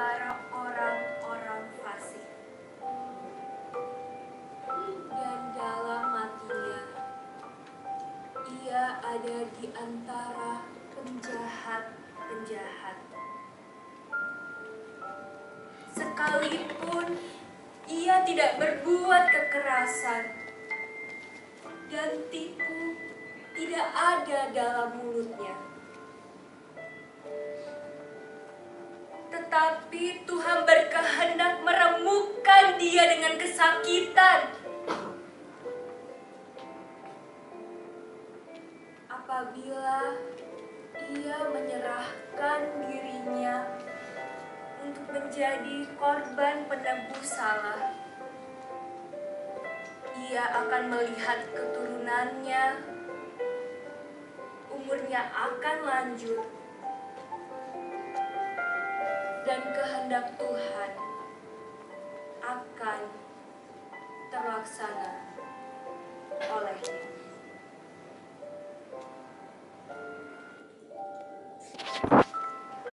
antara orang-orang fasik. Dan dalam matinya, ia ada di antara penjahat-penjahat. Sekalipun ia tidak berbuat kekerasan dan tipu tidak ada dalam mulutnya. Tetapi Tuhan berkehendak meremukkan dia dengan kesakitan. Apabila ia menyerahkan dirinya untuk menjadi korban penebus salah. Ia akan melihat keturunannya, umurnya akan lanjut, dan kehendak Tuhan akan terlaksana.